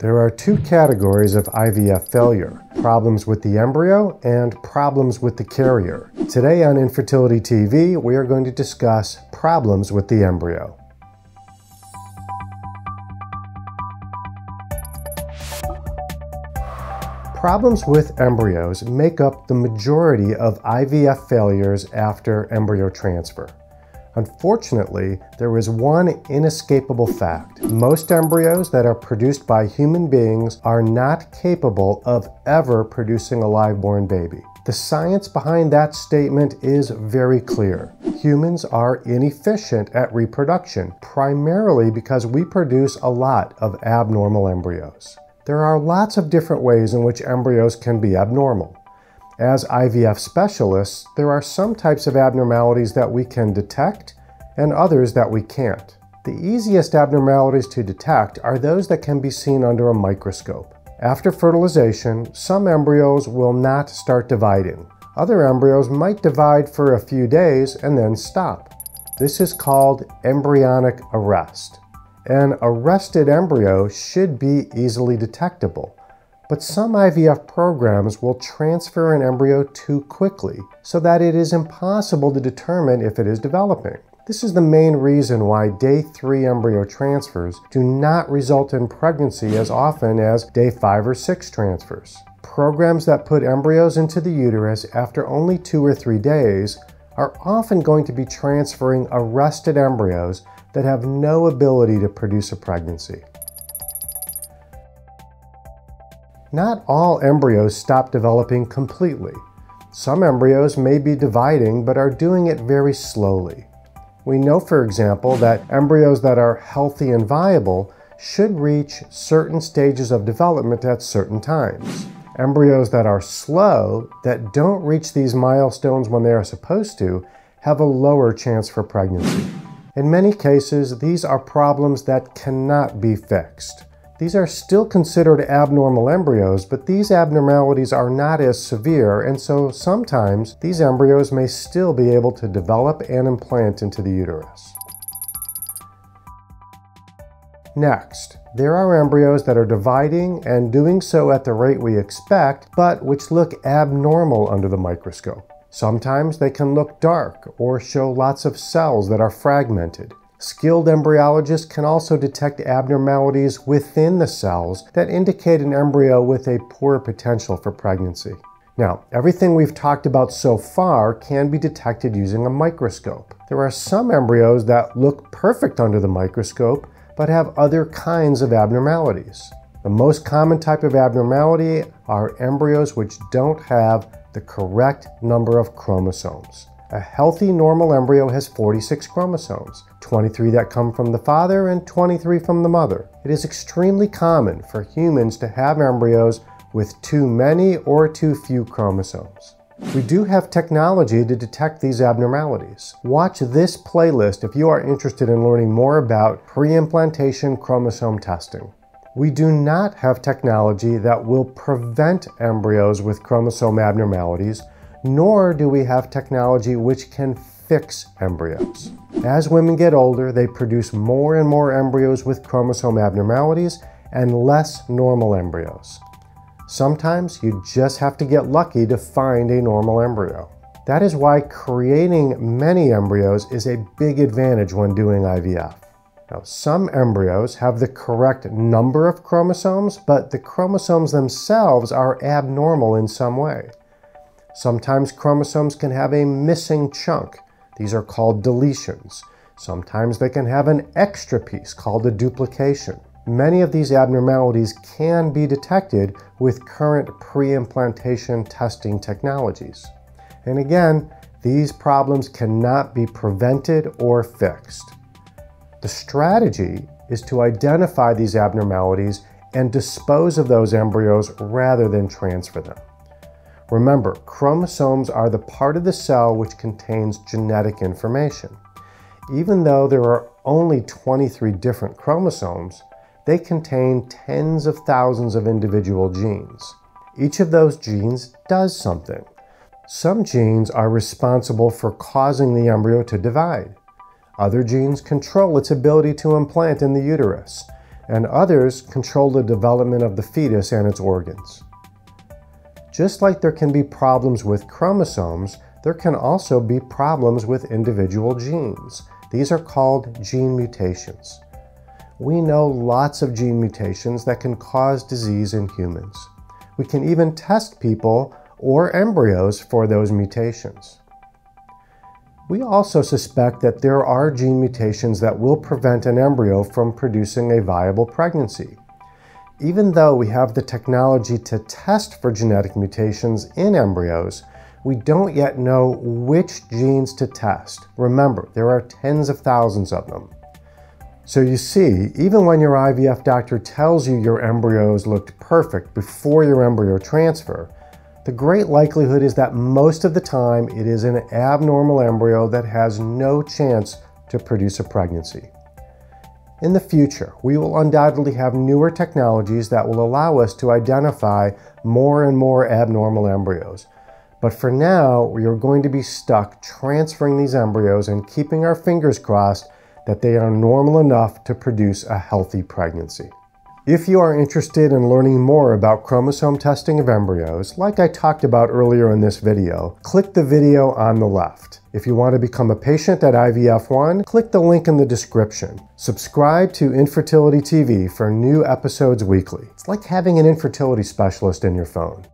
There are two categories of IVF failure problems with the embryo and problems with the carrier. Today on Infertility TV, we are going to discuss problems with the embryo. Problems with embryos make up the majority of IVF failures after embryo transfer. Unfortunately, there is one inescapable fact. Most embryos that are produced by human beings are not capable of ever producing a live-born baby. The science behind that statement is very clear. Humans are inefficient at reproduction, primarily because we produce a lot of abnormal embryos. There are lots of different ways in which embryos can be abnormal. As IVF specialists, there are some types of abnormalities that we can detect and others that we can't. The easiest abnormalities to detect are those that can be seen under a microscope. After fertilization, some embryos will not start dividing. Other embryos might divide for a few days and then stop. This is called embryonic arrest. An arrested embryo should be easily detectable, but some IVF programs will transfer an embryo too quickly so that it is impossible to determine if it is developing. This is the main reason why day 3 embryo transfers do not result in pregnancy as often as day 5 or 6 transfers. Programs that put embryos into the uterus after only 2 or 3 days are often going to be transferring arrested embryos that have no ability to produce a pregnancy. Not all embryos stop developing completely. Some embryos may be dividing but are doing it very slowly. We know, for example, that embryos that are healthy and viable should reach certain stages of development at certain times. Embryos that are slow, that don't reach these milestones when they are supposed to, have a lower chance for pregnancy. In many cases, these are problems that cannot be fixed. These are still considered abnormal embryos, but these abnormalities are not as severe, and so sometimes these embryos may still be able to develop and implant into the uterus. Next, there are embryos that are dividing and doing so at the rate we expect, but which look abnormal under the microscope. Sometimes they can look dark or show lots of cells that are fragmented. Skilled embryologists can also detect abnormalities within the cells that indicate an embryo with a poor potential for pregnancy. Now, everything we've talked about so far can be detected using a microscope. There are some embryos that look perfect under the microscope, but have other kinds of abnormalities. The most common type of abnormality are embryos which don't have the correct number of chromosomes. A healthy normal embryo has 46 chromosomes, 23 that come from the father and 23 from the mother. It is extremely common for humans to have embryos with too many or too few chromosomes. We do have technology to detect these abnormalities. Watch this playlist if you are interested in learning more about pre-implantation chromosome testing. We do not have technology that will prevent embryos with chromosome abnormalities, nor do we have technology which can fix embryos. As women get older, they produce more and more embryos with chromosome abnormalities and less normal embryos. Sometimes you just have to get lucky to find a normal embryo. That is why creating many embryos is a big advantage when doing IVF. Now, some embryos have the correct number of chromosomes, but the chromosomes themselves are abnormal in some way. Sometimes chromosomes can have a missing chunk. These are called deletions. Sometimes they can have an extra piece called a duplication. Many of these abnormalities can be detected with current pre-implantation testing technologies. And again, these problems cannot be prevented or fixed. The strategy is to identify these abnormalities and dispose of those embryos rather than transfer them. Remember, chromosomes are the part of the cell which contains genetic information. Even though there are only 23 different chromosomes, they contain tens of thousands of individual genes. Each of those genes does something. Some genes are responsible for causing the embryo to divide. Other genes control its ability to implant in the uterus. and others control the development of the fetus and its organs. Just like there can be problems with chromosomes, there can also be problems with individual genes. These are called gene mutations. We know lots of gene mutations that can cause disease in humans. We can even test people or embryos for those mutations. We also suspect that there are gene mutations that will prevent an embryo from producing a viable pregnancy. Even though we have the technology to test for genetic mutations in embryos, we don't yet know which genes to test. Remember, there are tens of thousands of them. So you see, even when your IVF doctor tells you your embryos looked perfect before your embryo transfer, the great likelihood is that most of the time it is an abnormal embryo that has no chance to produce a pregnancy. In the future, we will undoubtedly have newer technologies that will allow us to identify more and more abnormal embryos. But for now, we are going to be stuck transferring these embryos and keeping our fingers crossed that they are normal enough to produce a healthy pregnancy. If you are interested in learning more about chromosome testing of embryos, like I talked about earlier in this video, click the video on the left. If you want to become a patient at IVF1, click the link in the description. Subscribe to Infertility TV for new episodes weekly. It's like having an infertility specialist in your phone.